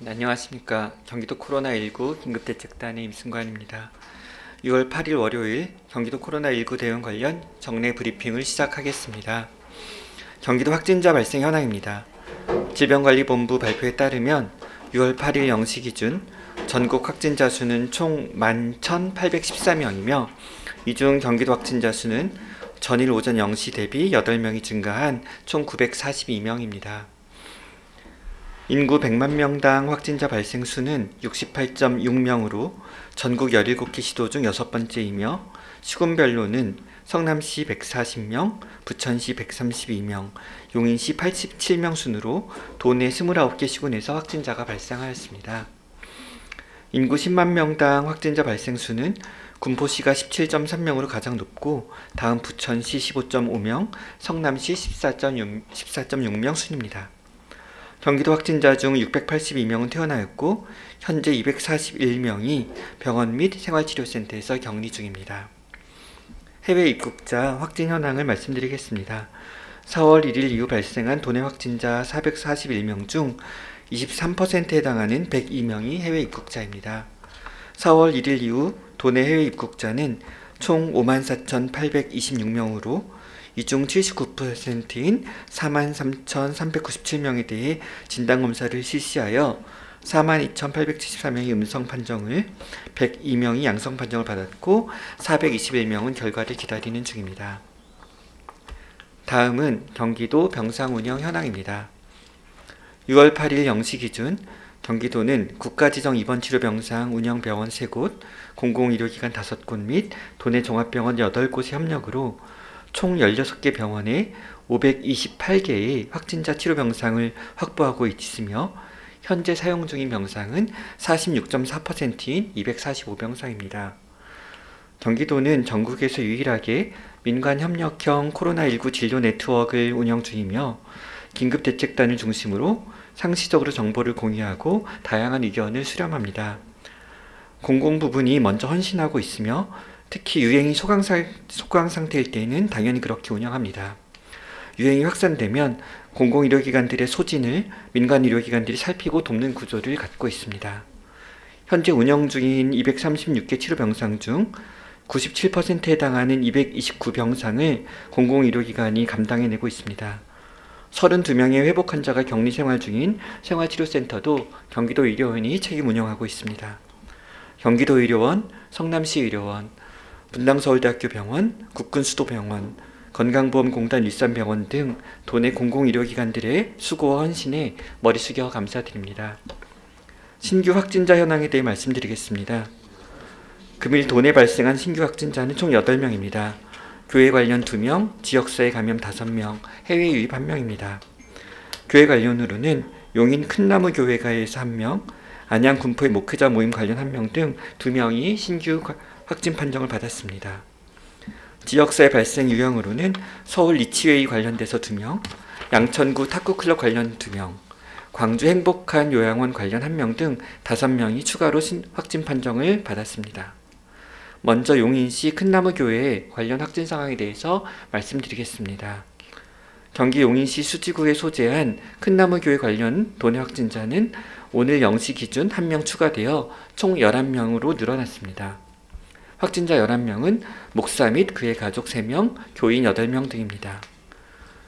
네, 안녕하십니까. 경기도 코로나19 긴급대책단의 임승관입니다. 6월 8일 월요일 경기도 코로나19 대응 관련 정례 브리핑을 시작하겠습니다. 경기도 확진자 발생 현황입니다. 질병관리본부 발표에 따르면 6월 8일 0시 기준 전국 확진자 수는 총 11,814명이며 이 중 경기도 확진자 수는 전일 오전 0시 대비 8명이 증가한 총 942명입니다. 인구 100만 명당 확진자 발생 수는 68.6명으로 전국 17개 시도 중 여섯 번째이며 시군별로는 성남시 140명, 부천시 132명, 용인시 87명 순으로 도내 29개 시군에서 확진자가 발생하였습니다. 인구 10만 명당 확진자 발생 수는 군포시가 17.3명으로 가장 높고 다음 부천시 15.5명, 성남시 14.6, 14.6명 순입니다. 경기도 확진자 중 682명은 퇴원하였고 현재 241명이 병원 및 생활치료센터에서 격리 중입니다. 해외 입국자 확진 현황을 말씀드리겠습니다. 4월 1일 이후 발생한 도내 확진자 441명 중 23%에 해당하는 102명이 해외 입국자입니다. 4월 1일 이후 도내 해외 입국자는 총 54,826명으로 이 중 79%인 43,397명에 대해 진단검사를 실시하여 42,874명이 음성 판정을, 102명이 양성 판정을 받았고 421명은 결과를 기다리는 중입니다. 다음은 경기도 병상 운영 현황입니다. 6월 8일 0시 기준 경기도는 국가지정 입원 치료 병상 운영 병원 3곳, 공공의료기관 5곳 및 도내 종합병원 8곳의 협력으로 총 16개 병원에 528개의 확진자 치료 병상을 확보하고 있으며 현재 사용 중인 병상은 46.4%인 245병상입니다. 경기도는 전국에서 유일하게 민간 협력형 코로나19 진료 네트워크를 운영 중이며 긴급 대책단을 중심으로 상시적으로 정보를 공유하고 다양한 의견을 수렴합니다. 공공 부분이 먼저 헌신하고 있으며 특히 유행이 소강, 상태일 때는 당연히 그렇게 운영합니다. 유행이 확산되면 공공의료기관들의 소진을 민간의료기관들이 살피고 돕는 구조를 갖고 있습니다. 현재 운영 중인 236개 치료병상 중 97%에 해당하는 229병상을 공공의료기관이 감당해내고 있습니다. 32명의 회복 환자가 격리 생활 중인 생활치료센터도 경기도 의료원이 책임 운영하고 있습니다. 경기도 의료원, 성남시 의료원, 분당서울대학교 병원, 국군수도병원, 건강보험공단 일산병원 등 도내 공공의료기관들의 수고와 헌신에 머리 숙여 감사드립니다. 신규 확진자 현황에 대해 말씀드리겠습니다. 금일 도내 발생한 신규 확진자는 총 8명입니다. 교회 관련 2명, 지역사회 감염 5명, 해외 유입 1명입니다. 교회 관련으로는 용인 큰나무 교회가에서 1명, 안양 군포의 목회자 모임 관련 1명 등 2명이 신규 확진 판정을 받았습니다. 지역사회 발생 유형으로는 서울 리치웨이 관련돼서 2명, 양천구 탁구클럽 관련 2명, 광주 행복한 요양원 관련 1명 등 5명이 추가로 확진 판정을 받았습니다. 먼저 용인시 큰나무교회 관련 확진 상황에 대해서 말씀드리겠습니다. 경기 용인시 수지구에 소재한 큰나무교회 관련 도내 확진자는 오늘 0시 기준 1명 추가되어 총 11명으로 늘어났습니다. 확진자 11명은 목사 및 그의 가족 3명, 교인 8명 등입니다.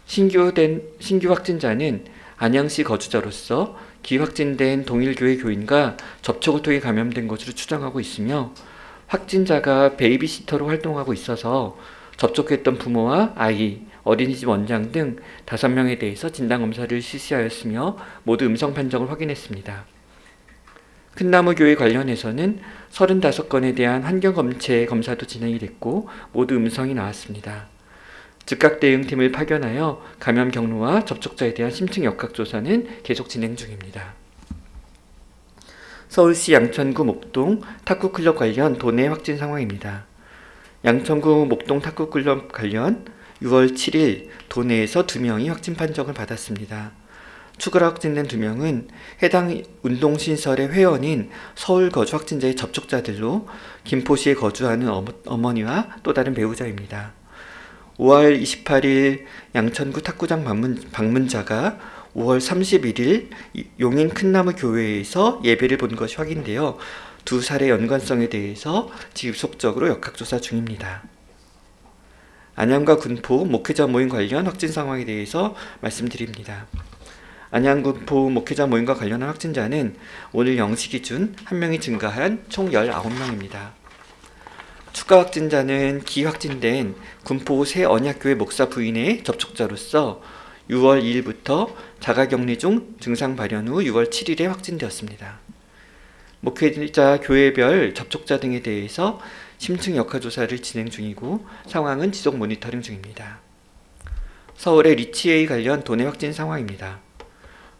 신규된, 신규 확진자는 안양시 거주자로서 기확진된 동일교회 교인과 접촉을 통해 감염된 것으로 추정하고 있으며 확진자가 베이비시터로 활동하고 있어서 접촉했던 부모와 아이, 어린이집 원장 등 5명에 대해서 진단검사를 실시하였으며 모두 음성 판정을 확인했습니다. 큰나무 교회 관련해서는 35건에 대한 환경검체 검사도 진행이 됐고 모두 음성이 나왔습니다. 즉각 대응팀을 파견하여 감염 경로와 접촉자에 대한 심층 역학조사는 계속 진행 중입니다. 서울시 양천구 목동 탁구클럽 관련 도내 확진 상황입니다. 양천구 목동 탁구클럽 관련 6월 7일 도내에서 2명이 확진 판정을 받았습니다. 추가로 확진된 2명은 해당 운동시설의 회원인 서울 거주 확진자의 접촉자들로 김포시에 거주하는 어머 니와 또 다른 배우자입니다. 5월 28일 양천구 탁구장 방문, 방문자가 5월 31일 용인 큰나무 교회에서 예배를 본 것이 확인되어 두 살의 연관성에 대해서 지속적으로 역학조사 중입니다. 안양과 군포 목회자 모임 관련 확진 상황에 대해서 말씀드립니다. 안양 군포 목회자 모임과 관련한 확진자는 오늘 0시 기준 1명이 증가한 총 19명입니다. 추가 확진자는 기확진된 군포 새 언약교회 목사 부인의 접촉자로서 6월 2일부터 자가격리 중 증상 발현 후 6월 7일에 확진되었습니다. 목회자 교회별 접촉자 등에 대해서 심층 역학조사를 진행 중이고 상황은 지속 모니터링 중입니다. 서울의 리치웨이 관련 도내 확진 상황입니다.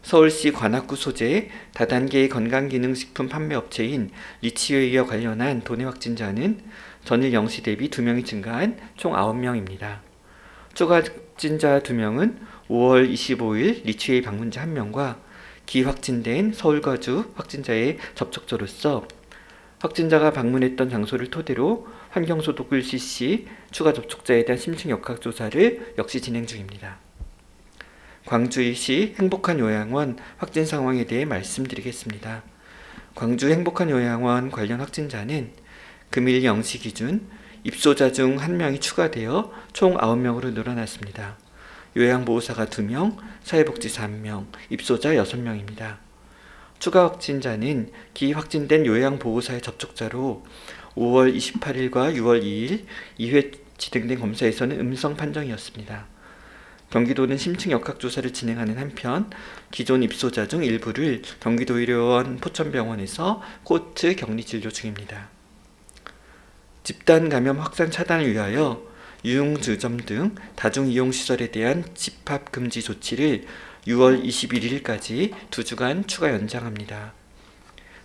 서울시 관악구 소재 다단계 건강기능식품 판매업체인 리치웨이와 관련한 도내 확진자는 전일 0시 대비 2명이 증가한 총 9명입니다. 추가 확진자 2명은 5월 25일 리치웨이 방문자 1명과 기확진된 서울과주 확진자의 접촉자로서 확진자가 방문했던 장소를 토대로 환경소독을 실시 추가 접촉자에 대한 심층 역학조사를 역시 진행 중입니다. 광주시 행복한 요양원 확진 상황에 대해 말씀드리겠습니다. 광주 행복한 요양원 관련 확진자는 금일 0시 기준 입소자 중 1명이 추가되어 총 9명으로 늘어났습니다. 요양보호사가 2명, 사회복지사 1명, 입소자 6명입니다. 추가 확진자는 기확진된 요양보호사의 접촉자로 5월 28일과 6월 2일 2회 진행된 검사에서는 음성 판정이었습니다. 경기도는 심층 역학조사를 진행하는 한편 기존 입소자 중 일부를 경기도의료원 포천병원에서 코트 격리 진료 중입니다. 집단 감염 확산 차단을 위하여 유흥주점 등 다중이용시설에 대한 집합 금지 조치를 6월 21일까지 두 주간 추가 연장합니다.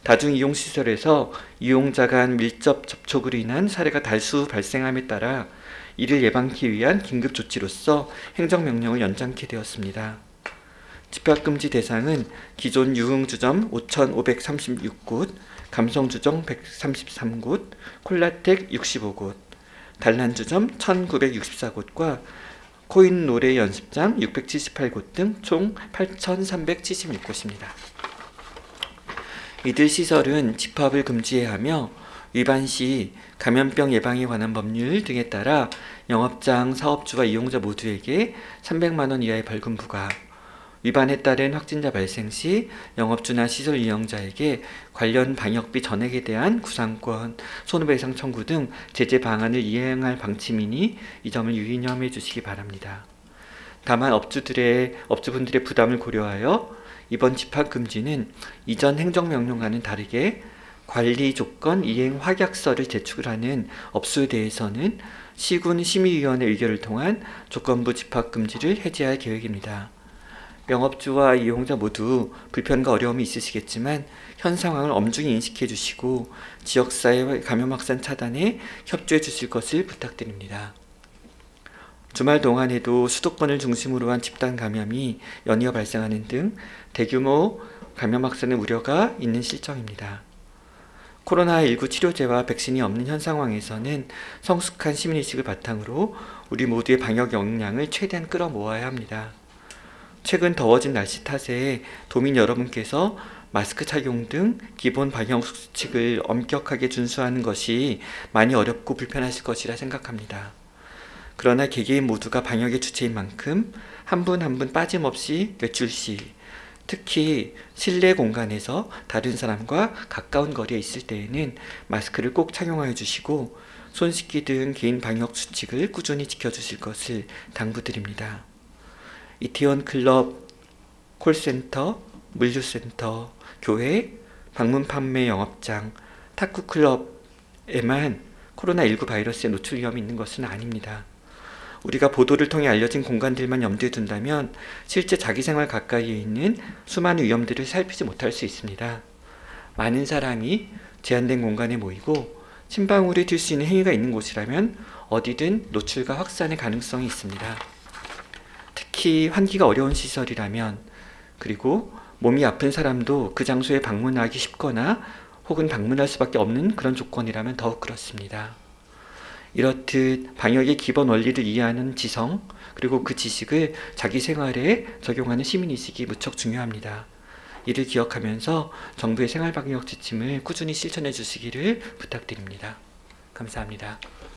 다중이용시설에서 이용자 간 밀접 접촉으로 인한 사례가 달수 발생함에 따라 이를 예방하기 위한 긴급 조치로서 행정명령을 연장케 되었습니다. 집합금지 대상은 기존 유흥주점 5,536곳, 감성주점 133곳, 콜라텍 65곳, 단란주점 1964곳과 코인 노래 연습장 678곳 등 총 8,376곳입니다. 이들 시설은 집합을 금지해야 하며 위반 시 감염병 예방에 관한 법률 등에 따라 영업장 사업주와 이용자 모두에게 300만 원 이하의 벌금 부과, 위반에 따른 확진자 발생 시 영업주나 시설 이용자에게 관련 방역비 전액에 대한 구상권, 손해배상 청구 등 제재 방안을 이행할 방침이니 이 점을 유의념해 주시기 바랍니다. 다만 업주들의 업주분들의 부담을 고려하여 이번 집합 금지는 이전 행정명령과는 다르게 관리 조건 이행 확약서를 제출하는 업소에 대해서는 시군 심의위원회 의결을 통한 조건부 집합 금지를 해제할 계획입니다. 영업주와 이용자 모두 불편과 어려움이 있으시겠지만 현 상황을 엄중히 인식해 주시고 지역사회 감염 확산 차단에 협조해 주실 것을 부탁드립니다. 주말 동안에도 수도권을 중심으로 한 집단 감염이 연이어 발생하는 등 대규모 감염 확산의 우려가 있는 실정입니다. 코로나19 치료제와 백신이 없는 현 상황에서는 성숙한 시민의식을 바탕으로 우리 모두의 방역 역량을 최대한 끌어모아야 합니다. 최근 더워진 날씨 탓에 도민 여러분께서 마스크 착용 등 기본 방역 수칙을 엄격하게 준수하는 것이 많이 어렵고 불편하실 것이라 생각합니다. 그러나 개개인 모두가 방역의 주체인 만큼 한 분 한 분 빠짐없이 외출 시 특히 실내 공간에서 다른 사람과 가까운 거리에 있을 때에는 마스크를 꼭 착용하여 주시고 손 씻기 등 개인 방역 수칙을 꾸준히 지켜주실 것을 당부드립니다. 이태원 클럽, 콜센터, 물류센터, 교회, 방문 판매 영업장, 탁구 클럽에만 코로나19 바이러스에 노출 위험이 있는 것은 아닙니다. 우리가 보도를 통해 알려진 공간들만 염두에 둔다면 실제 자기 생활 가까이에 있는 수많은 위험들을 살피지 못할 수 있습니다. 많은 사람이 제한된 공간에 모이고 침방울이 튈 수 있는 행위가 있는 곳이라면 어디든 노출과 확산의 가능성이 있습니다. 특히 환기가 어려운 시설이라면 그리고 몸이 아픈 사람도 그 장소에 방문하기 쉽거나 혹은 방문할 수밖에 없는 그런 조건이라면 더욱 그렇습니다. 이렇듯 방역의 기본 원리를 이해하는 지성 그리고 그 지식을 자기 생활에 적용하는 시민의식이 무척 중요합니다. 이를 기억하면서 정부의 생활방역 지침을 꾸준히 실천해 주시기를 부탁드립니다. 감사합니다.